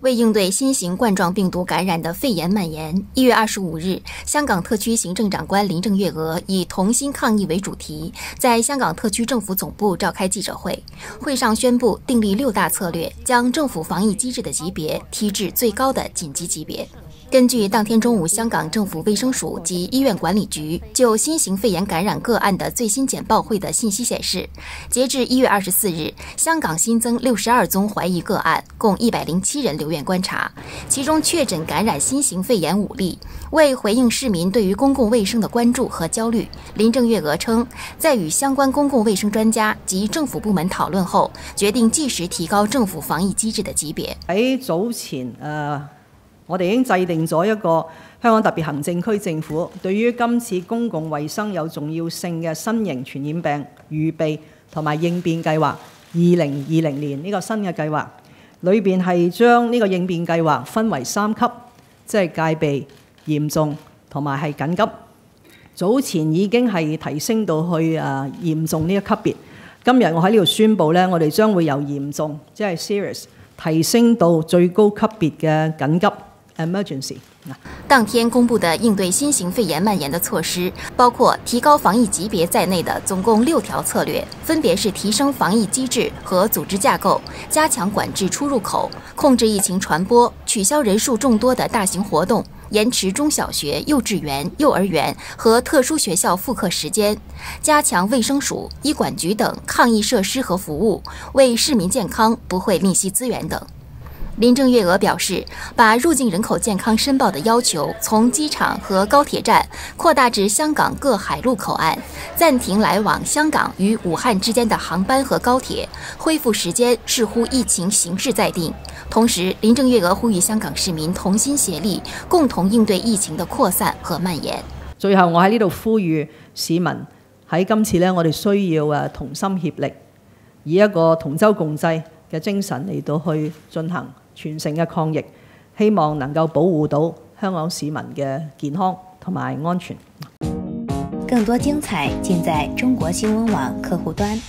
为应对新型冠状病毒感染的肺炎蔓延，一月二十五日，香港特区行政长官林郑月娥以“同心抗疫”为主题，在香港特区政府总部召开记者会。会上宣布订立六大策略，将政府防疫机制的级别提至最高的紧急级别。根据当天中午香港政府卫生署及医院管理局就新型肺炎感染个案的最新简报会的信息显示，截至一月二十四日，香港新增六十二宗怀疑个案，共一百零七人留院观察，其中确诊感染新型肺炎五例。为回应市民对于公共卫生的关注和焦虑，林郑月娥称，在与相关公共卫生专家及政府部门讨论后，决定即时提高政府防疫机制的级别。喺早前，誒。我哋已經制定咗一個香港特別行政區政府對於今次公共衛生有重要性嘅新型傳染病預備同埋應變計劃，二零二零年呢個新嘅計劃裏邊係將呢個應變計劃分為三級，即係戒備、嚴重同埋係緊急。早前已經係提升到去誒嚴重呢一級別，今日我喺呢度宣布呢，我哋將會由嚴重即係 serious 提升到最高級別嘅緊急。Emergency。当天公布的应对新型肺炎蔓延的措施，包括提高防疫级别在内的总共六条策略，分别是提升防疫机制和组织架构，加强管制出入口，控制疫情传播，取消人数众多的大型活动，延迟中小学、幼稚园、幼儿园和特殊学校复课时间，加强卫生署、医管局等抗疫设施和服务，为市民健康不会吝惜资源等。林鄭月娥表示，把入境人口健康申報的要求從機場和高鐵站擴大至香港各海陆口岸，暫停來往香港與武漢之間的航班和高鐵，恢復時間視乎疫情形勢再定。同時，林鄭月娥呼籲香港市民同心協力，共同應對疫情的擴散和蔓延。最後，我喺呢度呼籲市民喺今次呢，我哋需要诶同心協力，以一個同舟共濟嘅精神嚟到去進行。全城嘅抗疫，希望能够保护到香港市民嘅健康同埋安全。更多精彩尽在中国新闻网客户端。